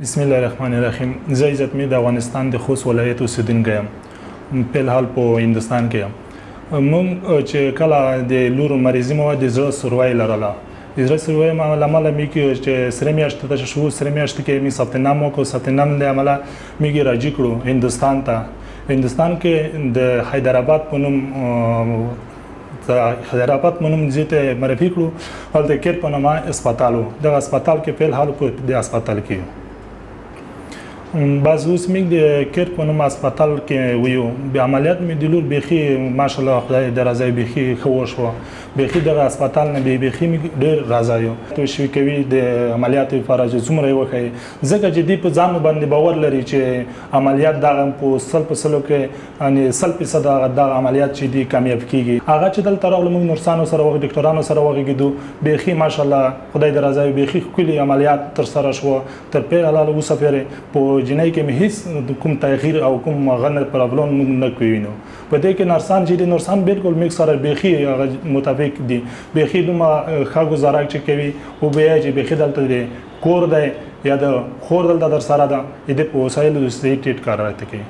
بسم الله الرحمن الرحیم زه عزت می د افغانستان د خوست ولایت اوسیدونکی یم په حال په هندستان کې یم مونږ چې کله د لور مریضي مو د زړه سروای لرله د زړه سروای ما لامل می کې چې سره میاشت ته شو سره میاشت کې می ثبت نام وکړو ثبت نام له عمله میږي راځي کړو هندستان ته هندستان کې د حیدرآباد په نوم حیدر آباد منم ځای ته معرفي کړو هلته کیر په نامه اسپیتال و دغه اسپیتال کې په حال په دې اسپیتال کې بعض اوس موږ د کیر په نوم اسپیتال کې ویو به عملیات مې د لور بيخي ماشاءالله خدای د رضا بيخي خو شو بيخي دغه اسپیتال نه به بيخي موږ ډېر راضا یو تو شوي کوي د عملیات لپاره چې څومره یو کوي ځکه چې دی په ځان باندې باور لري چې عملیات دغه په سل په سلو کې یعنی سل فیصد هغه دغه عملیات چی دی کامیاب کیږی هغه چی دلته راغلو موږ نرسانو سره وغ ډکټرانو سره وغږیدو بیخی ماشاالله خدای دی رضا وی بیخی ښکلی عملیات تر سره شو تر پیر حلال اوسه پیری په جنی کی می هیڅ کوم تغیر او کوم هغه نه پرابلم موږ نه کوینو په دی کی نرسان چی دی نرسان بالکل میګ سره بیخی هغه متفق دی بیخی دومره ښه گزاره چی کوی او بیا چی بیخی دلته دی کور دی یا د خور دلته در سره ده دی په وسایلو دی ټیټ کار راته کوي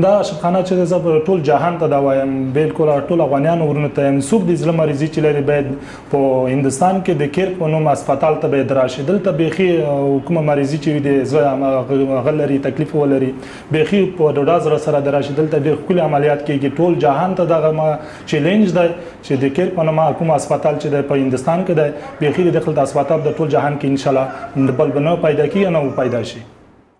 دا اشرف خانه چې زه په ټول جهان ته دا وایم بالکل ټول افغانانو ورونه ته يم څوک د ظلم مرزي چې لري باید په هندستان کې د کیر په نوم هسپتال ته به دراشي دلته بيخي حکومت مرزي چې د زړه غلري تکلیف ولري بيخي په ډوډا زره سره دراشي دلته ډېر خپل عملیات کېږي ټول جهان ته دغه ما چیلنج دی چې د کیر په نوم حکومت هسپتال چې د په هندستان کې دی بيخي د دخل د هسپتال د ټول جهان کې ان شاء الله بل بنو پیدا کیږي نو پیدا شي